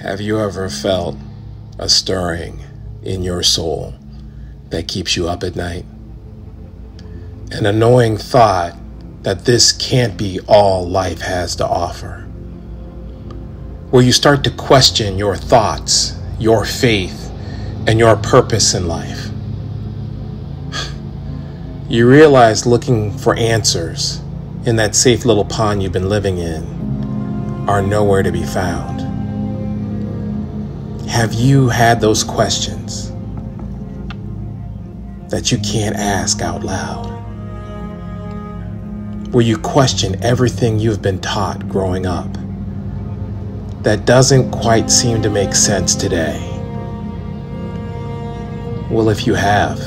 Have you ever felt a stirring in your soul that keeps you up at night? An annoying thought that this can't be all life has to offer. Where you start to question your thoughts, your faith, and your purpose in life. You realize looking for answers in that safe little pond you've been living in are nowhere to be found. Have you had those questions that you can't ask out loud? Where you question everything you've been taught growing up that doesn't quite seem to make sense today? Well, if you have,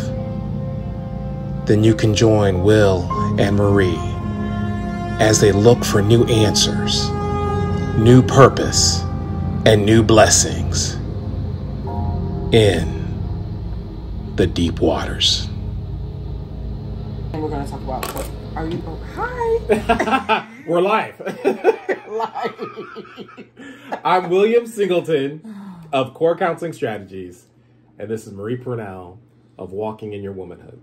then you can join Will and Marie as they look for new answers, new purpose, and new blessings in the deep waters. And we're going to talk about what are you? Oh, hi. We're live. Live. I'm William Singleton of Core Counseling Strategies, and this is Marie Purnell of Walking in Your Womanhood.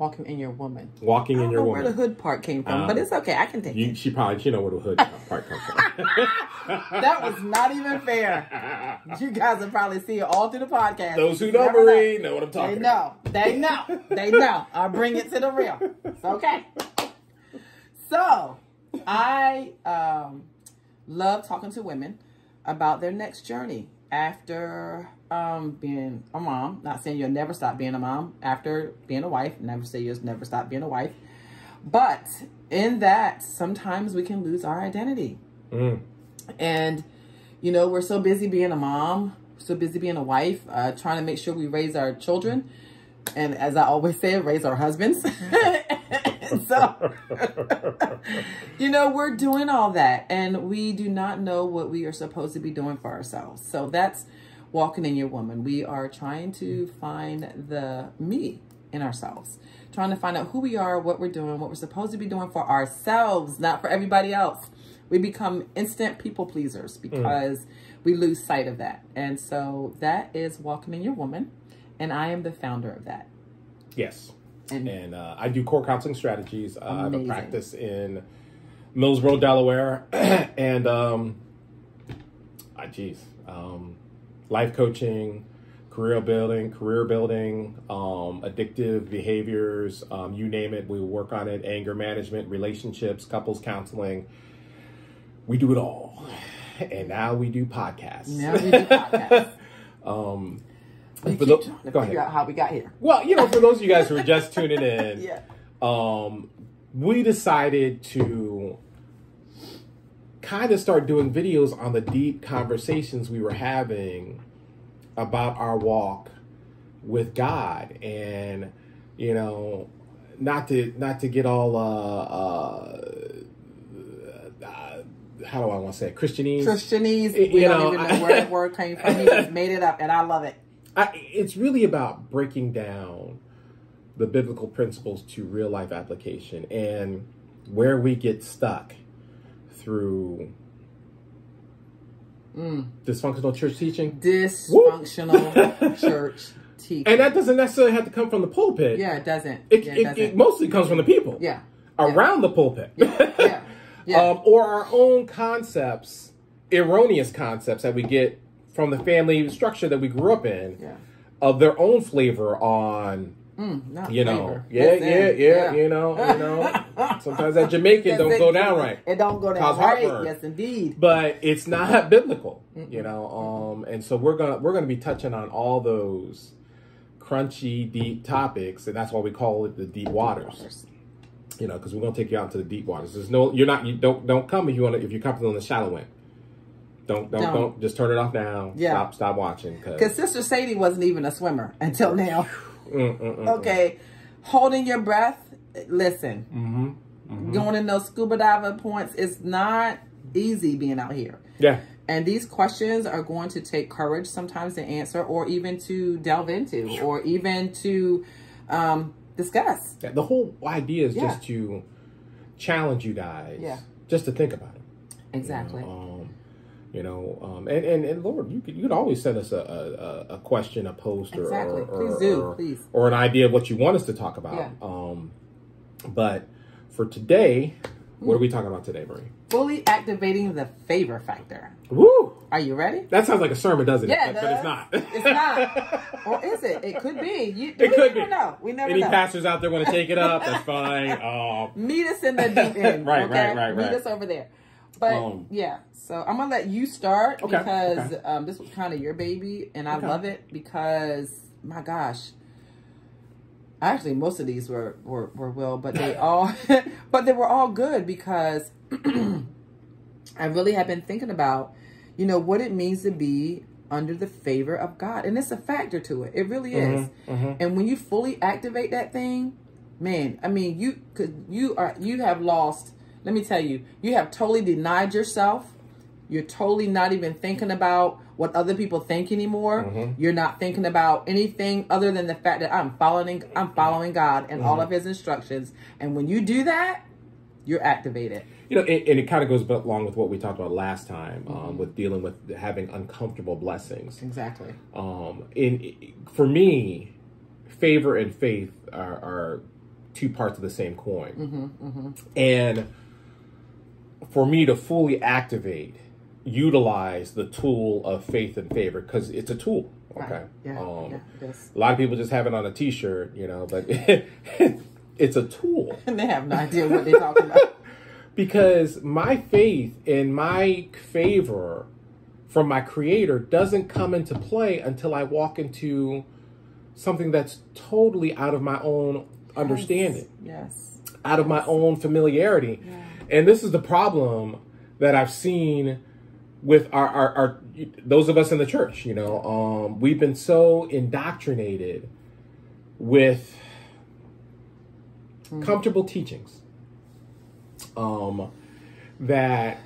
Walking in your woman. Walking I in don't Your know where the hood part came from, Um, but it's okay. I can take You, it. she probably she know where the hood part comes from. That was not even fair. You guys will probably see it all through the podcast. Those who never Marie know what I'm They talking about. know. They know. They know. I'll bring it to the real. It's okay. So, I um, love talking to women about their next journey after um, being a mom. Not saying you'll never stop being a mom after being a wife. Never say you'll never stop being a wife. But in that, sometimes we can lose our identity. Mm. And, you know, we're so busy being a mom, so busy being a wife, uh, trying to make sure we raise our children. And as I always say, raise our husbands. So, you know, we're doing all that and we do not know what we are supposed to be doing for ourselves. So that's walking in your woman. We are trying to find the me in ourselves, trying to find out who we are, what we're doing, what we're supposed to be doing for ourselves, not for everybody else. We become instant people pleasers because we lose sight of that. And so that is walking in your woman. And I am the founder of that. Yes. And And uh, I do core counseling strategies. Uh, I have a practice in Millsboro, Delaware, and um, ah, geez, um, life coaching, career building, career building, um, addictive behaviors, um, you name it, we work on it. Anger management, relationships, couples counseling. We do it all. And now we do podcasts. now we do podcasts. um, We for keep trying to go figure ahead. out how we got here. Well, you know, for those of you guys who are just tuning in, Yeah. um, we decided to kind of start doing videos on the deep conversations we were having about our walk with God, and you know, not to not to get all uh, uh, uh how do I want to say it? Christianese. Christianese, You we don't know, even know where that word came from. He just made it up, and I love it. I, it's really about breaking down the biblical principles to real life application and where we get stuck through Mm. dysfunctional church teaching. Dysfunctional church teaching. And that doesn't necessarily have to come from the pulpit. yeah, it doesn't. It, yeah, it, doesn't. it mostly comes from the people yeah. around the pulpit. Yeah. Yeah. um, or our own concepts, erroneous concepts that we get from the family structure that we grew up in, Yeah. of their own flavor on Mm, you know, flavor. yeah, Listen, yeah, yeah, you know, you know. Sometimes that Jamaican don't go down right, It don't go down Cause right. heartburn. Yes, indeed. but it's not biblical, you know. Um, and so we're gonna we're gonna be touching on all those crunchy, deep topics, and that's why we call it the deep waters, you know, because we're gonna take you out into the deep waters. There's no, you're not, you don't don't come if you want to if you're comfortable in the shallow end. Don't don't Don't. don't, just turn it off now. Yeah. Stop stop watching Because Sister Sadie wasn't even a swimmer until now. Mm, mm, Okay. Holding your breath. Listen, mm-hmm. going in those scuba diver points is not easy being out here. yeah. And these questions are going to take courage sometimes to answer or even to delve into or even to um, discuss. Yeah, the whole idea is Yeah. just to challenge you guys, Yeah. just to think about it. Exactly. Um, You know, um, and, and, and Lord, you could you could always send us a, a, a question, a post, or, Exactly. or, Please or, do. or, Please. or an idea of what you want us to talk about. Yeah. Um, but for today, what are we talking about today, Marie? Fully activating the favor factor. Woo! Are you ready? That sounds like a sermon, doesn't it? Yeah, it but, but it's not. It's not. Or is it? It could be. You, It we could never be. know. We never Any know. pastors out there want to take it up? That's fine. Um, Meet us in the deep end. Right, okay? right, right, Meet right. us over there. But Um, yeah, so I'm gonna let you start Okay, because okay. um, this was kind of your baby, and I Okay. love it because my gosh, actually most of these were were, were will, but they all, but they were all good because I really have been thinking about, you know, what it means to be under the favor of God, and it's a factor to it. It really is. mhm. And when you fully activate that thing, man, I mean, you could you are you have lost. Let me tell you, you have totally denied yourself. You're totally not even thinking about what other people think anymore. Mm-hmm. You're not thinking about anything other than the fact that I'm following I'm following God and all Mm-hmm. of His instructions. And when you do that, you're activated. You know, and, and it kind of goes along with what we talked about last time Mm-hmm. um, with dealing with having uncomfortable blessings. Exactly. Um, in for me, favor and faith are, are two parts of the same coin, Mm-hmm, and for me to fully activate, utilize the tool of faith and favor because it's a tool. Okay, Right. Yeah. um, yeah. Yes. a lot of people just have it on a T-shirt, you know, but it's a tool. And they have no idea what they're talking about. because my faith and my favor from my creator doesn't come into play until I walk into something that's totally out of my own understanding, Yes. out of my own familiarity. Yeah. And this is the problem that I've seen with our, our, our those of us in the church, you know, um, we've been so indoctrinated with comfortable teachings um, that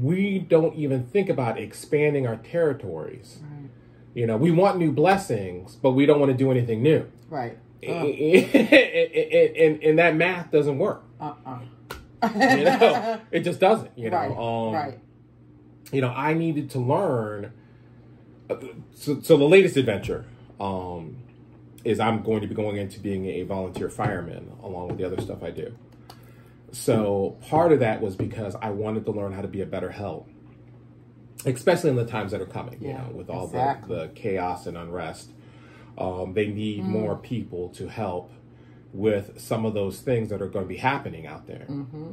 we don't even think about expanding our territories. Right. You know, we want new blessings, but we don't want to do anything new. Right. and, and, and that math doesn't work. Uh-uh. You know, it just doesn't. You know, right. um, right. you know, I needed to learn. uh, So, so the latest adventure um, is I'm going to be going into being a volunteer fireman along with the other stuff I do. So part of that was because I wanted to learn how to be a better help, especially in the times that are coming. You Yeah, know, with all exactly. the, the chaos and unrest, um, they need more people to help with some of those things that are going to be happening out there. Mm-hmm.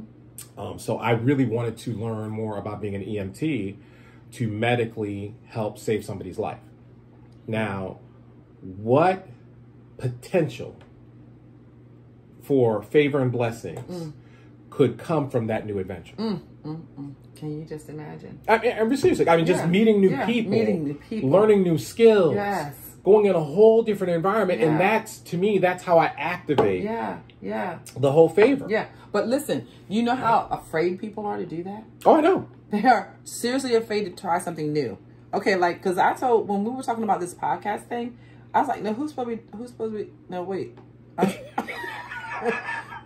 Um, so I really wanted to learn more about being an EMT to medically help save somebody's life. Now, what potential for favor and blessings mm. could come from that new adventure? Mm, mm, Can you just imagine? I mean, I'm seriously. I mean, just Yeah, meeting new yeah, people, meeting new people. learning new skills, Yes. Going in a whole different environment, Yeah. and that's to me, that's how I activate Yeah. Yeah. the whole favor. Yeah. But listen, you know how afraid people are to do that? Oh, I know. They are seriously afraid to try something new. Okay, like because I told when we were talking about this podcast thing, I was like, no, who's supposed to be? Who's supposed to be? No, wait.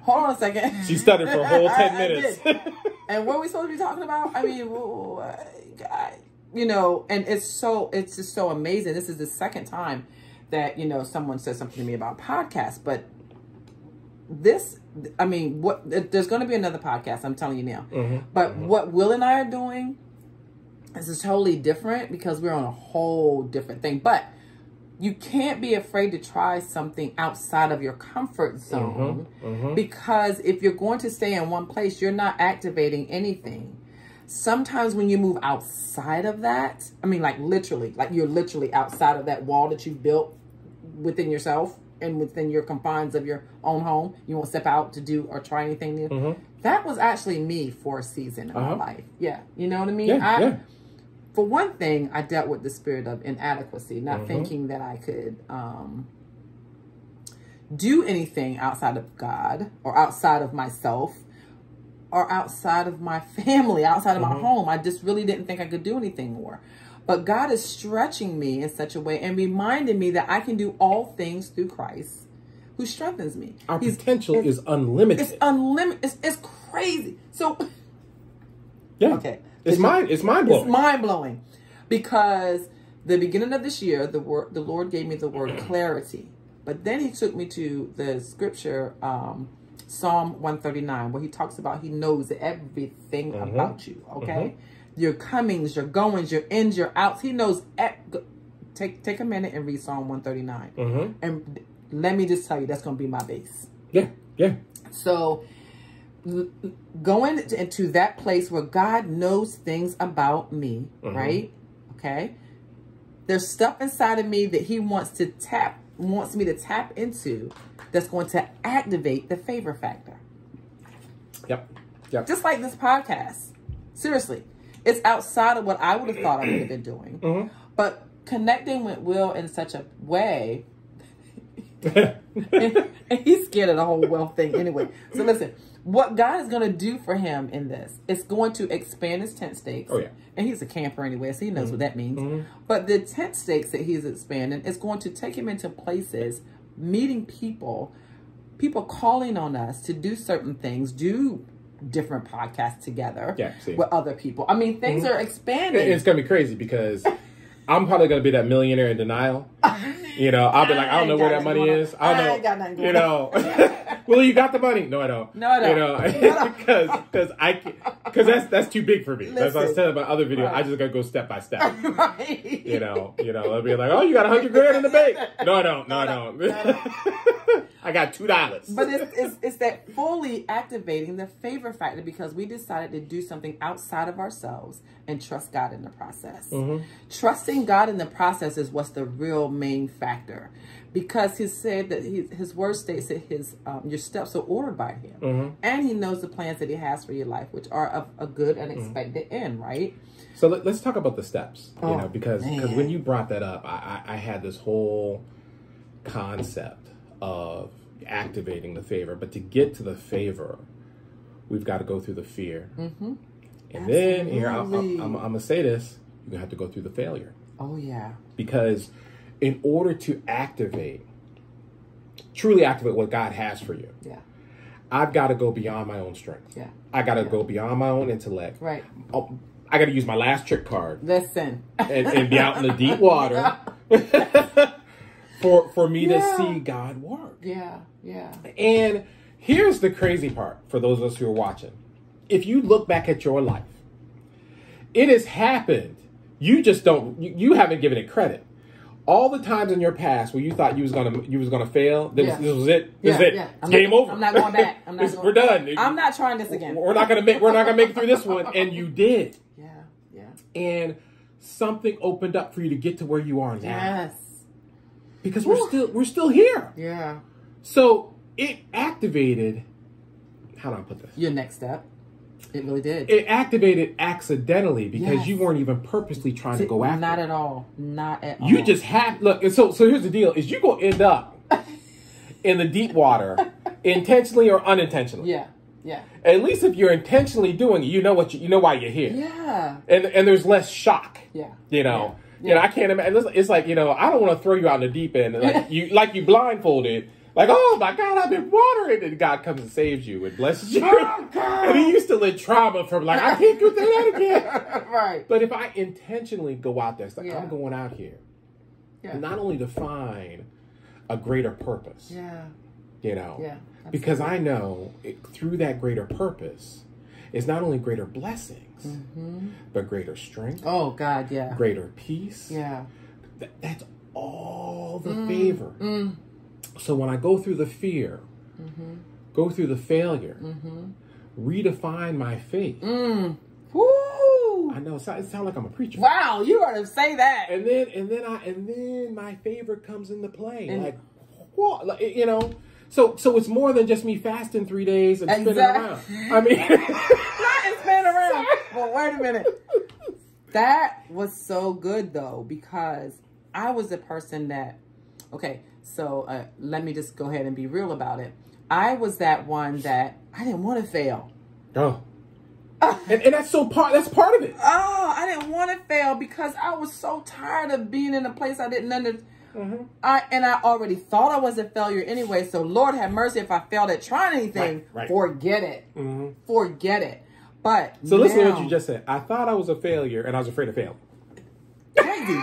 Hold on a second. She stuttered for a whole 10 I minutes. and what are we supposed to be talking about? I mean, I- you know, and it's so it's just so amazing. This is the second time that you know someone said something to me about podcasts, but this, I mean, what there's going to be another podcast. I'm telling you now. Mm-hmm. But mm-hmm. what Will and I are doing, this is totally different because we're on a whole different thing. But you can't be afraid to try something outside of your comfort mm-hmm. zone because if you're going to stay in one place, you're not activating anything. Sometimes when you move outside of that, I mean, like literally, like you're literally outside of that wall that you've built within yourself and within your confines of your own home, you won't step out to do or try anything new. That was actually me for a season of Uh-huh. my life. Yeah, you know what I mean. Yeah, I, yeah. For one thing, I dealt with the spirit of inadequacy, not Mm-hmm. thinking that I could um, do anything outside of God or outside of myself or outside of my family, outside of Mm-hmm. my home. I just really didn't think I could do anything more. But God is stretching me in such a way and reminding me that I can do all things through Christ who strengthens me. Our He's- potential is unlimited. It's unlimited. It's, it's crazy. So, yeah. okay. It's mind. It's mind blowing. It's mind blowing because the beginning of this year, the word the Lord gave me the word clarity, but then He took me to the scripture um, Psalm one thirty nine, where He talks about He knows everything Mm-hmm. about you. Okay, your comings, your goings, your ins, your outs. He knows. Take take a minute and read Psalm one thirty nine, Mhm. and let me just tell you, that's going to be my base. Yeah. Yeah. So going into that place where God knows things about me, right? Okay. There's stuff inside of me that he wants to tap, wants me to tap into that's going to activate the favor factor. Yep. Yep. Just like this podcast. Seriously. It's outside of what I would have thought I would have been doing. Mm-hmm. But connecting with Will in such a way and, and he's scared of the whole wealth thing anyway. So listen, what God is going to do for him in this it's going to expand his tent stakes. Oh, yeah. And he's a camper anyway, so he knows what that means. But the tent stakes that he's expanding is going to take him into places, meeting people, people calling on us to do certain things, do different podcasts together Yeah, with other people. I mean, things mm-hmm. are expanding. It's gonna be crazy because I'm probably gonna be that millionaire in denial. You know, I'll be like, I don't know where that money is. I I don't ain't got nothing know. You know, well, you got the money. No, I don't. No, I don't. You know, because because I because that's that's too big for me. That's what I Listen. telling about other video. I just gotta go step by step. right. You know, you know, they'll be like, oh, you got a hundred grand in the bank. No, I don't. No, I don't. no, I got two dollars. But it's, it's, it's that fully activating the favor factor because we decided to do something outside of ourselves and trust God in the process. Mm-hmm. Trusting God in the process is what's the real main factor because he said that he, his word states that his um, your steps are ordered by him. Mm-hmm. And he knows the plans that he has for your life which are of a good and mm-hmm. expected end right? So let, us talk about the steps, you Oh, know, because because when you brought that up, I, I, I had this whole concept of activating the favor, but to get to the favor, we've got to go through the fear, mm-hmm. and then here I'm, I'm, I'm, I'm gonna say this: you're gonna have to go through the failure. Oh yeah. Because in order to activate, truly activate what God has for you, yeah. I've got to go beyond my own strength. yeah. I got to go beyond my own intellect. right. Oh, I got to use my last trick card. Listen. And, and be out in the deep water for for me Yeah. to see God work. yeah yeah And here's the crazy part for those of us who are watching. If you look back at your life, it has happened. You just don't you, you haven't given it credit. All the times in your past where you thought you was gonna you was gonna fail, this, Yeah. this was it. This yeah, is it. yeah. I'm Game not, over. I'm not going back. I'm not going we're done. I'm not trying this again. We're not gonna make we're not gonna make it through this one. And you did. Yeah, yeah. And something opened up for you to get to where you are now. Yes. Because we're still we're still here. Yeah. So it activated. How do I put this? Your next step. It really did. It activated accidentally because Yes. you weren't even purposely trying to go after. Not at all. Not at all. You just have look. And so so here's the deal: is you gonna end up in the deep water, intentionally or unintentionally. Yeah. Yeah. At least if you're intentionally doing it, you know what you, you know why you're here, Yeah. and and there's less shock. Yeah. You know, Yeah. You know, I can't imagine. It's- like you know, I don't want to throw you out in the deep end, like you, like you blindfolded. Like, oh my God, I've been watering, and God comes and saves you and blesses you. Oh, and he used to live trauma from like, I can't through that again. right. But if I intentionally go out there, it's like Yeah. I'm going out here, Yeah. not only to find a greater purpose, Yeah. you know, Yeah. because I know it, through that greater purpose is not only greater blessings, mm-hmm. but greater strength, Oh God. Yeah. greater peace. Yeah. Th- that's all the mm, favor. Mm. So when I go through the fear, mm-hmm. go through the failure, mm-hmm. redefine my faith. Mm. Woo. I know it sounds, like I'm a preacher. Wow. You are to say that. And then and then I and then my favor comes into play. And- like what? Like, you know. So so it's more than just me fasting three days and spinning Exactly. around. I mean, Not and spin around. Well, wait a minute. That was so good though because I was a person that. Okay, so uh, let me just go ahead and be real about it. I was that one that I didn't want to fail. oh, and, and that's so part. That's part of it. Oh, I didn't want to fail because I was so tired of being in a place I didn't under. I and I already thought I was a failure anyway. So Lord have mercy if I failed at trying anything. Right, right. Forget it. Mm-hmm. Forget it. But So listen to what you just said. I thought I was a failure, and I was afraid to fail. crazy.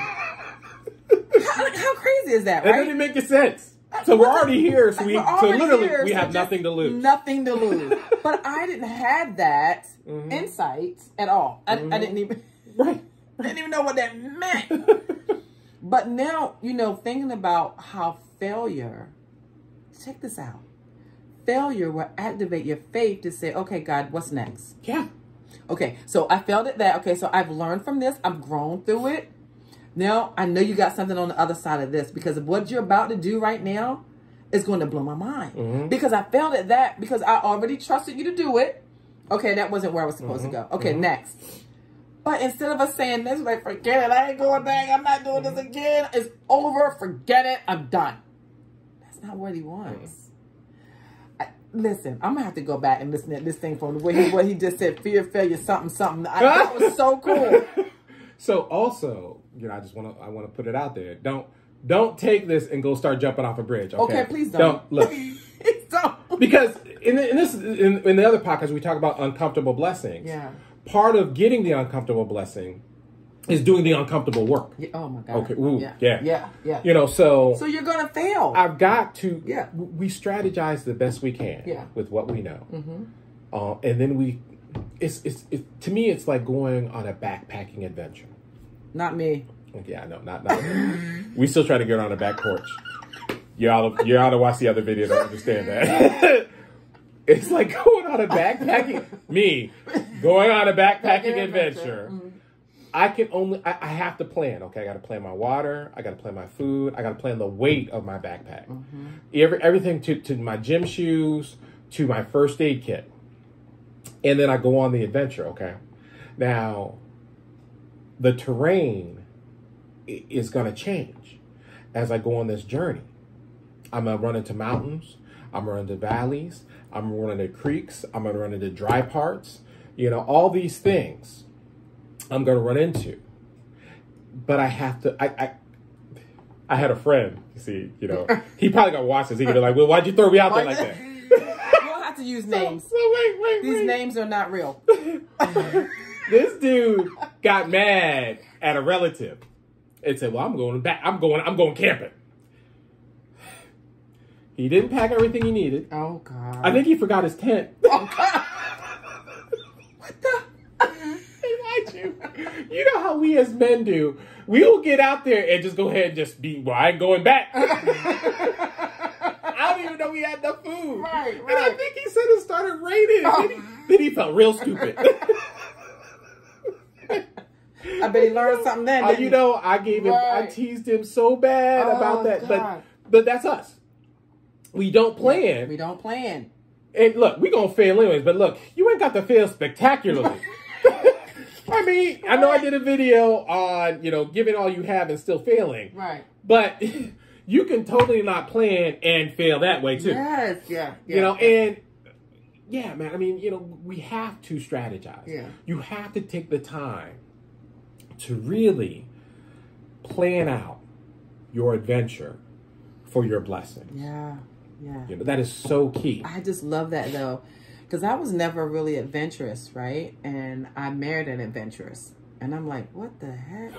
how, how crazy is that, That right? didn't make any sense. Uh, so we're already here. So we so literally here, we have just nothing to lose. Nothing to lose. but I didn't have that Mm-hmm. insight at all. I, I mm-hmm. didn't even Right. I didn't even know what that meant. But now, you know, thinking about how failure, check this out. Failure will activate your faith to say, okay, God, what's next? Yeah. Okay, so I failed at that. Okay, so I've learned from this. I've grown through it. Now I know you got something on the other side of this because of what you're about to do right now is going to blow my mind. Mm-hmm. Because I failed at that because I already trusted you to do it. Okay, that wasn't where I was supposed to mm-hmm. go. Okay, mm-hmm. next. But instead of us saying this, like, forget it, I ain't going back, I'm not doing this again, it's over, forget it, I'm done. That's not what he wants. I, listen, I'm gonna have to go back and listen to this thing from what he, what he just said, fear, failure, something, something. I, that was so cool. So also, you know, I just want to I want to put it out there. Don't don't take this and go start jumping off a bridge. Okay, Okay, please don't. Don't look don't. because in, in this in, in the other podcast we talk about uncomfortable blessings. Yeah. Part of getting the uncomfortable blessing is doing the uncomfortable work. Yeah, Oh my God. Okay, ooh, yeah. yeah. Yeah. Yeah. You know, so, so you're gonna fail. I've got to. Yeah. We strategize the best we can. Yeah. With what we know. Mm-hmm. Uh, and then we, it's, it's it's to me it's like going on a backpacking adventure. not me. Yeah, no, not not. we still try to get on a back porch. To, you ought to watch the other video to understand that. it's like going on a backpacking. me going on a backpacking adventure. adventure. I can only. I, I have to plan. Okay, I got to plan my water. I got to plan my food. I got to plan the weight of my backpack. Mm-hmm. Every, everything to to my gym shoes to my first aid kit, and then I go on the adventure. Okay, now the terrain is going to change as I go on this journey. I'm gonna run into mountains. I'm gonna run into valleys. I'm gonna run into creeks. I'm gonna run into dry parts. You know, all these things I'm gonna run into. But I have to. I. I I had a friend, you see, you know, he probably gonna watch this. He gonna be like, "Well, why'd you throw me out there like that?" you don't have to use names. So wait, wait, These wait. names are not real. Mm-hmm. this dude got mad at a relative and said, "Well, I'm going back. I'm going. I'm going camping." He didn't pack everything he needed. Oh God. I think he forgot his tent. Oh God. what the? Mind you, you know how we as men do. We will get out there and just go ahead and just be. Well, I ain't going back. I don't even know we had enough food. Right, And I think he said it started raining. Oh. Then, he, then he felt real stupid. I bet he learned something then. Uh, you know, I gave him, I teased him so bad Oh, about that, God. but but that's us. We don't plan, We don't plan. and look, we gonna fail anyways. But look, you ain't got to fail spectacularly. I mean, I know I did a video on you know giving all you have and still failing, Right. but you can totally not plan and fail that way too. Yes. Yeah. yeah. You know, and yeah, man. I mean, you know, we have to strategize. Yeah. You have to take the time to really plan out your adventure for your blessing. Yeah. Yeah. You know, that is so key. I just love that though, because I was never really adventurous, right? And I married an adventurous, and I'm like, what the heck?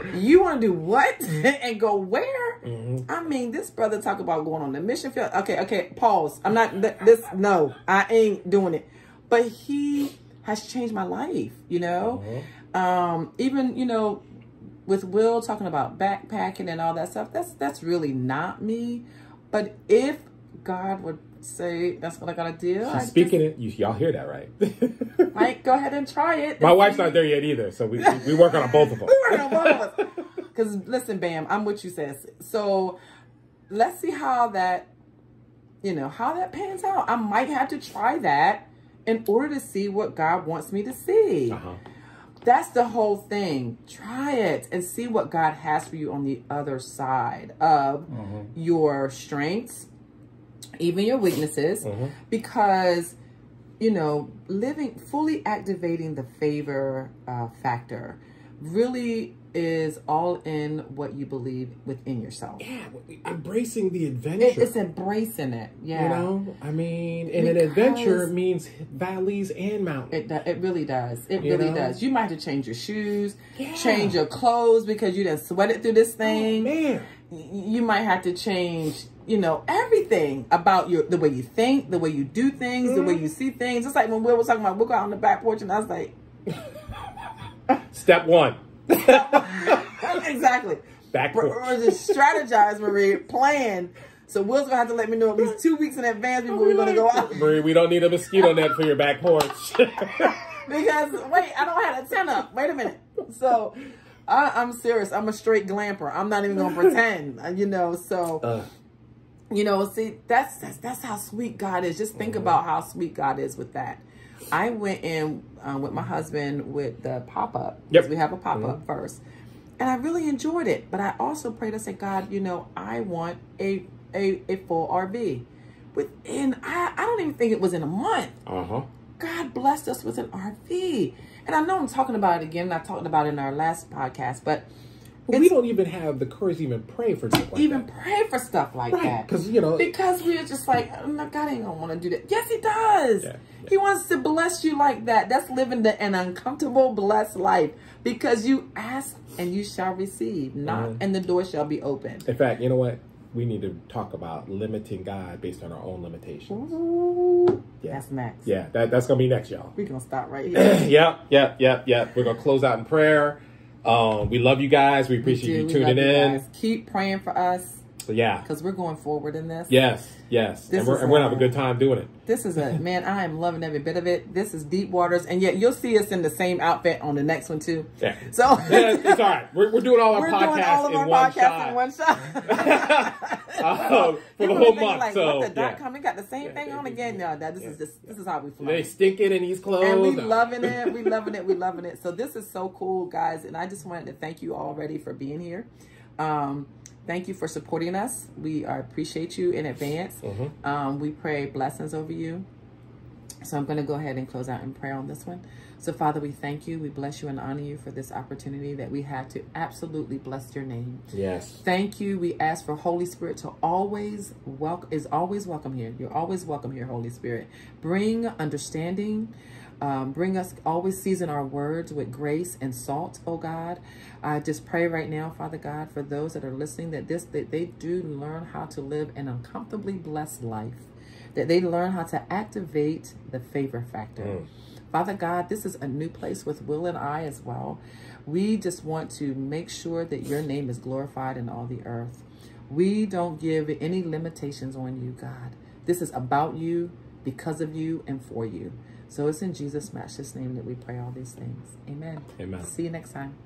You want to do what and go where? Mhm. I mean, this brother talk about going on the mission field. Okay, okay, pause. I'm not th- this. No, I ain't doing it. But he has changed my life. You know, um, even you know, with Will talking about backpacking and all that stuff. That's that's really not me. But if God would say that's what I gotta do, She's speaking it. You, y'all hear that, right? just, like go ahead and try it. My wife's not there yet either, so we we working on both of them. We're on both of us. Because listen, Bam, I'm what you says. So let's see how that, you know, how that pans out. I might have to try that in order to see what God wants me to see. Uh-huh. That's the whole thing. Try it and see what God has for you on the other side of your strengths, even your weaknesses, Mhm. because you know, living fully activating the favor uh, factor really is all in what you believe within yourself. Yeah, embracing the adventure. It's embracing it. Yeah. You know, I mean, and an adventure means valleys and mountains. It, it really does. It You really know? does. You might have to change your shoes, Yeah. change your clothes because you done sweated through this Oh, thing. man. You might have to change, you know, everything about your the way you think, the way you do things, the way Mm-hmm. you see things. it's like when Will was talking about, we'll go out on the back porch, and I was like, Step one. exactly. Back Or, just strategize, Marie, plan. So Will's gonna have to let me know at least two weeks in advance before we're gonna go out. Marie, we don't need a mosquito net for your back porch. Because wait, I don't have a tent up. Wait a minute. So I, I'm serious. I'm a straight glamper. I'm not even gonna pretend. uh, You know. So Uh, you know, see, that's that's that's how sweet God is. Just think about how sweet God is with that. I went in um, with my husband with the pop up. Yep. We have a pop up first, and I really enjoyed it. But I also prayed. I said, God, you know, I want a a, a full RV. Within, I, I don't even think it was in a month. uh huh. God blessed us with an RV. And I know I'm talking about it again. I talked about it in our last podcast, but we don't even have the courage to even pray for stuff like even that. pray for stuff like Right, that. 'cause, you know- because we're just like, oh, no, God ain't gonna want to do that. Yes, He does. Yeah, yeah. He wants to bless you like that. That's living the, an uncomfortable, blessed life because you ask and you shall receive, knock Mhm. and the door shall be open. In fact, you know what? We need to talk about limiting God based on our own limitations. Ooh, Yeah. That's next. Yeah, that, that's gonna be next, y'all. We're gonna stop right here. yep, yep, yep, yep. We're gonna close out in prayer. Um, we love you guys. We We appreciate do. you We tuning in. Keep praying for us So, yeah, because we're going forward in this. yes, yes, This and we're, and we're gonna have a good time doing it. This is a man. I am loving every bit of it. This is deep waters, and yet you'll see us in the same outfit on the next one too. Yeah. So Yeah, it's, it's all right. We're, we're doing all our we're podcasts all of in our one podcasts shot in one shot. Um, for the whole month. Like, so what the yeah. dot com? We got the same Yeah, thing on they- again. No, that this yeah. is just this is how we fly. they stinking in these clothes. and we No. loving it. We loving it. We loving it. So this is so cool, guys. And I just wanted to thank you already for being here. Um, thank you for supporting us. We appreciate you in advance. Mhm. Um, we pray blessings over you. So I'm going to go ahead and close out in prayer on this one. So Father, we thank you. We bless you and honor you for this opportunity that we had to absolutely bless your name. Yes. Thank you. We ask for Holy Spirit to always welcome is always welcome here. You're always welcome here, Holy Spirit. Bring understanding. Um, bring us always season our words with grace and salt, oh God. I just pray right now, Father God, for those that are listening that this that they do learn how to live an uncomfortably blessed life. That they learn how to activate the favor factor. Mm. Father God, this is a new place with Will and I as well. We just want to make sure that your name is glorified in all the earth. We don't give any limitations on you, God. This is about you, because of you, and for you. So it's in Jesus' matchless name that we pray all these things. Amen. Amen. See you next time.